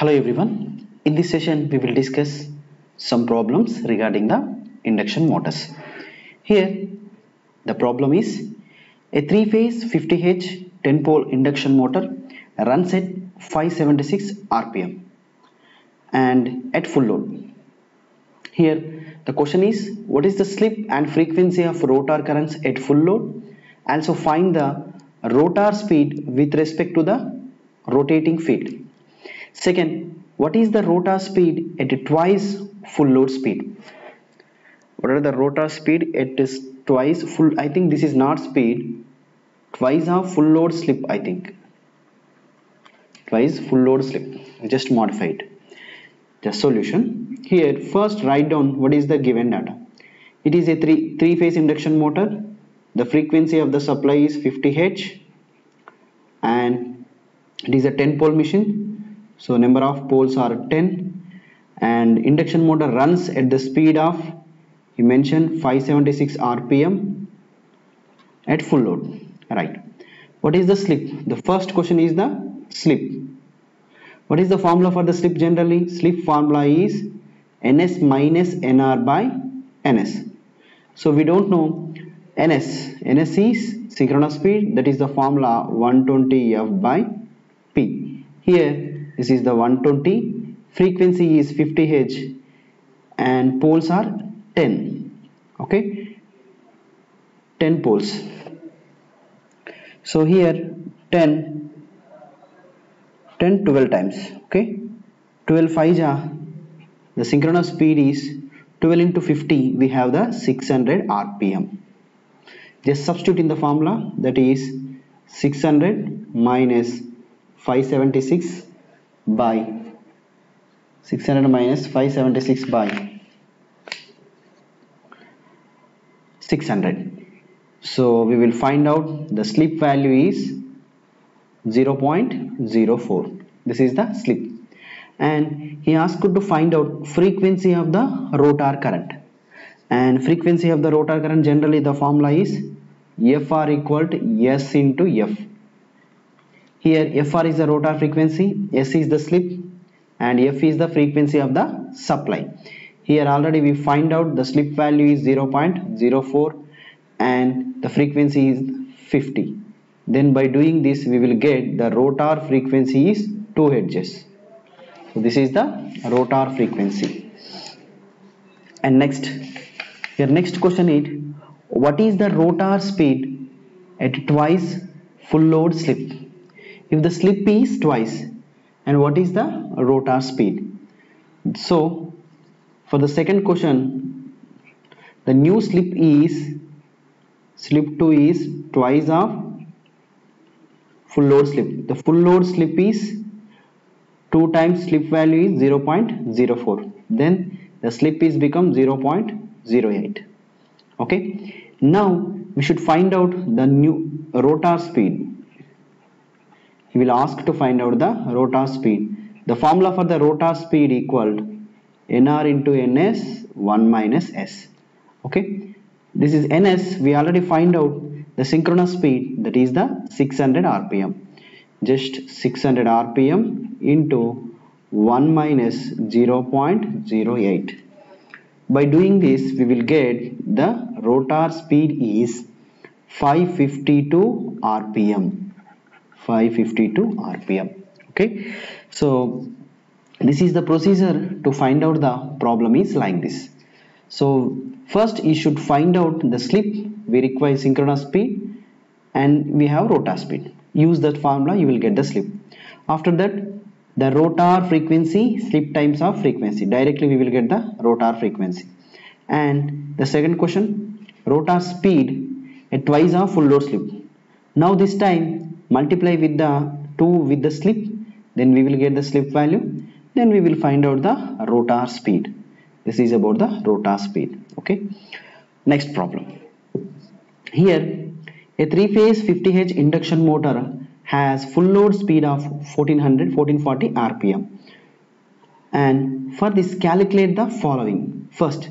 Hello everyone. In this session we will discuss some problems regarding the induction motors. Here the problem is a three-phase 50H 10-pole induction motor runs at 576 RPM and at full load. Here the question is what is the slip and frequency of rotor currents at full load? Also find the rotor speed with respect to the rotating field. Second, what is the rotor speed at twice full load speed? What are the rotor speed at twice full? I think this is not speed. Twice of full load slip. I think twice full load slip. Just modify it. The solution here. First, write down what is the given data. It is a three three phase induction motor. The frequency of the supply is 50 Hz and it is a 10 pole machine so number of poles are 10 and induction motor runs at the speed of he mentioned 576 rpm at full load. Right. What is the slip? The first question is the slip. What is the formula for the slip generally? Slip formula is ns minus nr by ns so we don't know. Ns ns is synchronous speed. That is the formula 120 f by p. Here this is the 120 frequency is 50 Hz and poles are 10 okay? 10 poles. So here 10 10 12 times. Okay? 12 5 ja the synchronous speed is 12 into 50 we have the 600 rpm just substitute in the formula that is 600 minus 576 by 600 minus 576 by 600 so we will find out the slip value is 0.04 this is the slip. And he asked to find out frequency of the rotor current. And frequency of the rotor current generally the formula is fr equal to s into f here fr is the rotor frequency s is the slip and f is the frequency of the supply. Here already we find out the slip value is 0.04 and the frequency is 50 then by doing this we will get the rotor frequency is 2 hertz so this is the rotor frequency. And next your next question is what is the rotor speed at twice full load slip if the slip is twice and what is the rotor speed? So for the second question the new slip is slip 2 is twice of full load slip. The full load slip is 2 times slip value is 0.04 then the slip is become 0.08 okay? Now we should find out the new rotor speed he will ask to find out the rotor speed. The formula for the rotor speed equal nr into ns 1 minus s. Okay? This is ns. We already find out the synchronous speed that is the 600 rpm just 600 rpm into 1 minus 0.08 by doing this we will get the rotor speed is 552 rpm 552 rpm okay? So this is the procedure to find out the problem is like this. So first you should find out the slip. We require synchronous speed and we have rotor speed. Use that formula you will get the slip. After that the rotor frequency slip times of frequency. Directly we will get the rotor frequency. And the second question rotor speed at twice of full load slip. Now this time multiply with the 2 with the slip then we will get the slip value then we will find out the rotor speed. This is about the rotor speed okay? Next problem. Here a three phase 50 Hz induction motor has full load speed of 1400 1440 rpm and for this calculate the following. First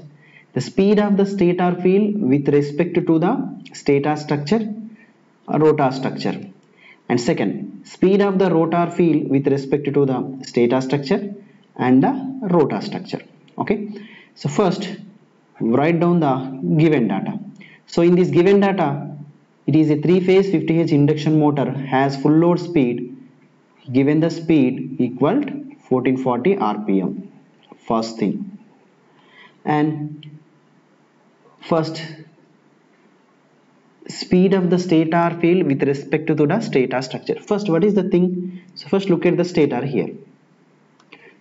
the speed of the stator field with respect to the stator structure rotor structure and second speed of the rotor field with respect to the stator structure and the rotor structure. Okay? So first write down the given data. So in this given data it is a three phase 50h induction motor has full load speed given the speed equal to 1440 rpm first thing. And first speed of the stator field with respect to the stator structure. First what is the thing? So first look at the stator here.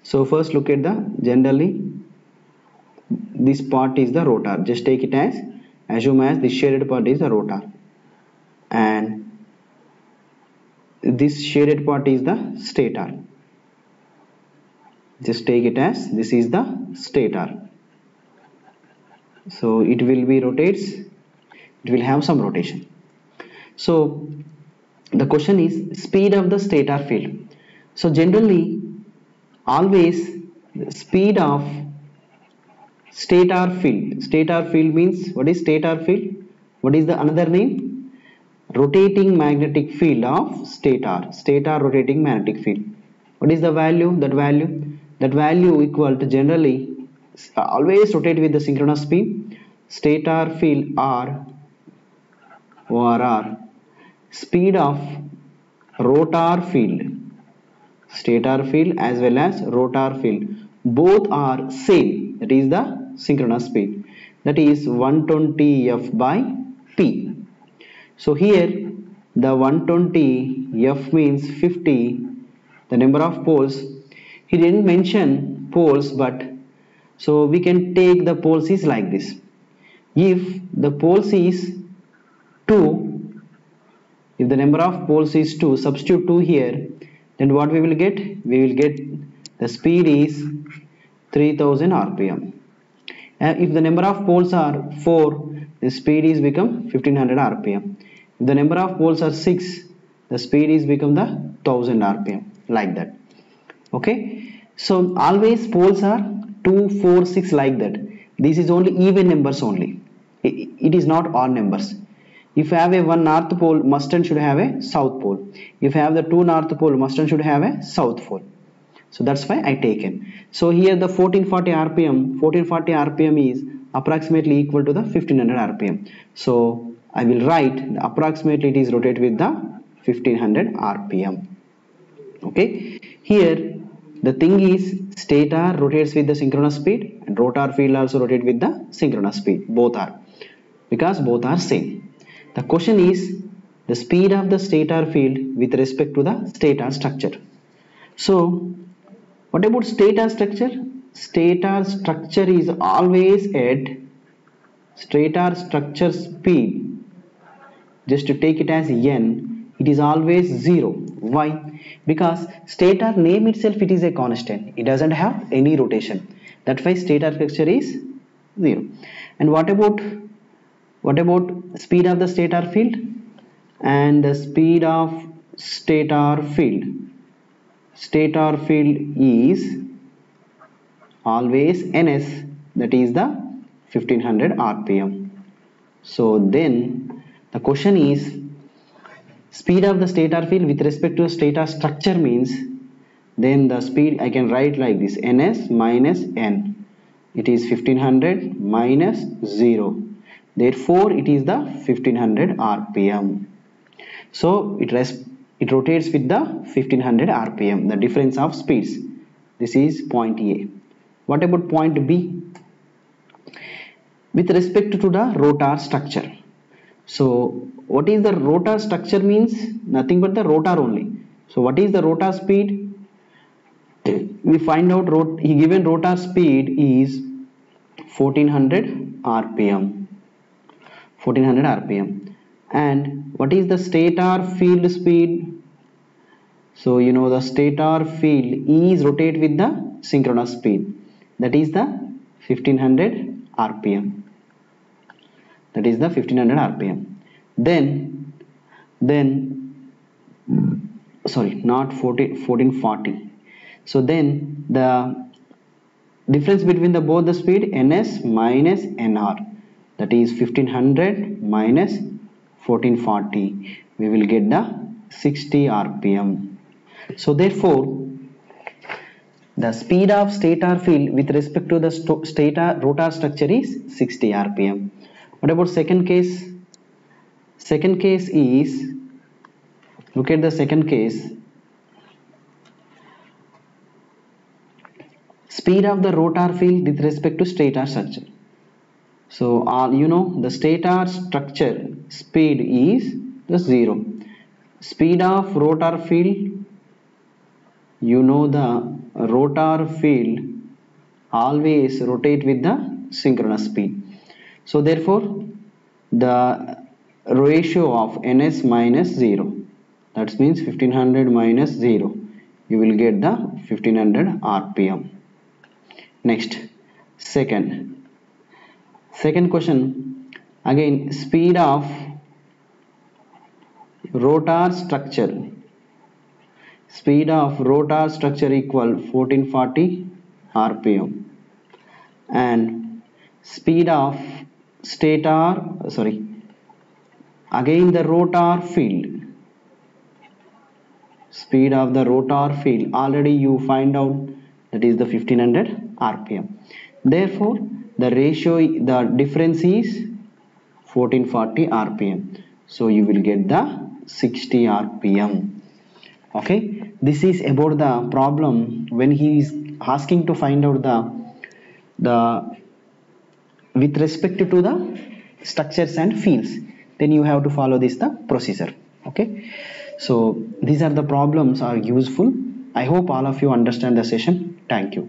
So first look at the generally this part is the rotor. Just take it as assume as this shaded part is the rotor. And this shaded part is the stator just take it as this is the stator so it will be rotates it will have some rotation. So the question is speed of the stator field. So generally always the speed of stator field. Stator field means what is stator field? What is the another name? Rotating magnetic field of stator stator rotating magnetic field. What is the value? That value? That value equal to generally always rotate with the synchronous speed. Stator field r or r speed of rotor field. Stator field as well as rotor field. Both are same. That is the synchronous speed. That is 120 f by p so here the 120 f means 50 the number of poles. He didn't mention poles but so we can take the poles is like this. If the poles is 2 if the number of poles is 2 substitute 2 here then what we will get? We will get the speed is 3000 rpm uh, if the number of poles are 4 the speed is become 1500 rpm if the number of poles are 6 the speed is become the 1000 rpm like that. Okay? So always poles are 2 4 6 like that. This is only even numbers only. It is not odd numbers if you have a one north pole must and should have a south pole. If you have the two north pole must and should have a south pole. So that's why I taken so here the 1440 rpm 1440 rpm is approximately equal to the 1500 rpm so I will write approximately it is rotate with the 1500 rpm okay? Here the thing is stator rotates with the synchronous speed and rotor field also rotate with the synchronous speed. Both are. Because both are same the question is the speed of the stator field with respect to the stator structure. So what about stator structure? Stator structure is always at stator structure speed. Just to take it as n it is always 0 why? Because stator name itself it is a constant. It doesn't have any rotation. That's why stator structure is 0 and what about what about speed of the stator field? And the speed of stator field. Stator field is always ns that is the 1500 rpm so then the question is speed of the stator field with respect to stator structure means then the speed I can write like this ns minus n. It is 1500 minus 0 therefore it is the 1500 rpm so it it rotates with the 1500 rpm the difference of speeds. This is point a. What about point b? With respect to the rotor structure. So what is the rotor structure means? Nothing but the rotor only. So what is the rotor speed? We find out rot he given rotor speed is 1400 rpm 1400 rpm and what is the stator field speed? So you know the stator field is rotate with the synchronous speed. That is the 1500 rpm that is the 1500 rpm then then sorry not 14 1440 so then the difference between the both the speed ns minus nr that is 1500 minus 1440 we will get the 60 rpm so therefore the speed of stator field with respect to the stator rotor structure is 60 rpm what about second case? Second case is look at the second case. Speed of the rotor field with respect to stator structure so all you know the stator structure speed is the zero. Speed of rotor field you know the rotor field always rotate with the synchronous speed. So therefore the ratio of ns minus 0 that means 1500 minus 0 you will get the 1500 rpm next second second question. Again speed of rotor structure. Speed of rotor structure equal 1440 rpm and speed of stator sorry again the rotor field. Speed of the rotor field. Already you find out that is the 1500 rpm therefore the ratio the difference is 1440 rpm so you will get the 60 rpm okay? This is about the problem when he is asking to find out the the with respect to the structures and fields. Then you have to follow this the procedure. Okay? So these are the problems are useful. I hope all of you understand the session. Thank you